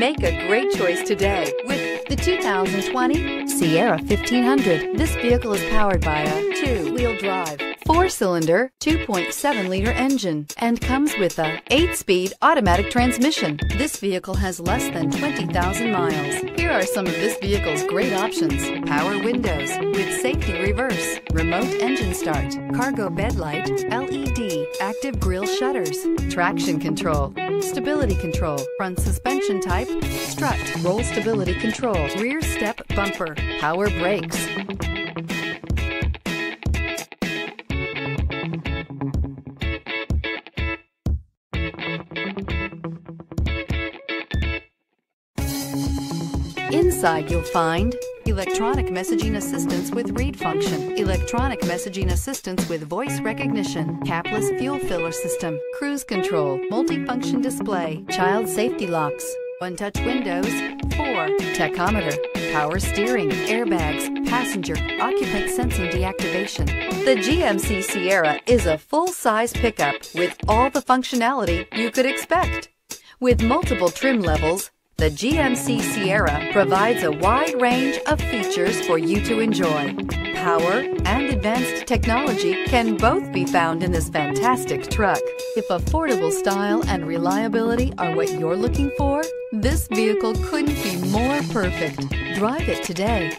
Make a great choice today with the 2020 Sierra 1500. This vehicle is powered by a two-wheel drive, four-cylinder, 2.7-liter engine and comes with a 8-speed automatic transmission. This vehicle has less than 20,000 miles. Here are some of this vehicle's great options. Power windows with safety reverse, remote engine start, cargo bed light, LED, active grille shutters, traction control, stability control, front suspension type, strut, roll stability control, rear step bumper, power brakes. Inside you'll find electronic messaging assistance with read function, electronic messaging assistance with voice recognition, capless fuel filler system, cruise control, multifunction display, child safety locks, one-touch windows, 4, tachometer, power steering, airbags, passenger, occupant sensing deactivation. The GMC Sierra is a full-size pickup with all the functionality you could expect. With multiple trim levels, the GMC Sierra provides a wide range of features for you to enjoy. Power and advanced technology can both be found in this fantastic truck. If affordable style and reliability are what you're looking for, this vehicle couldn't be more perfect. Drive it today.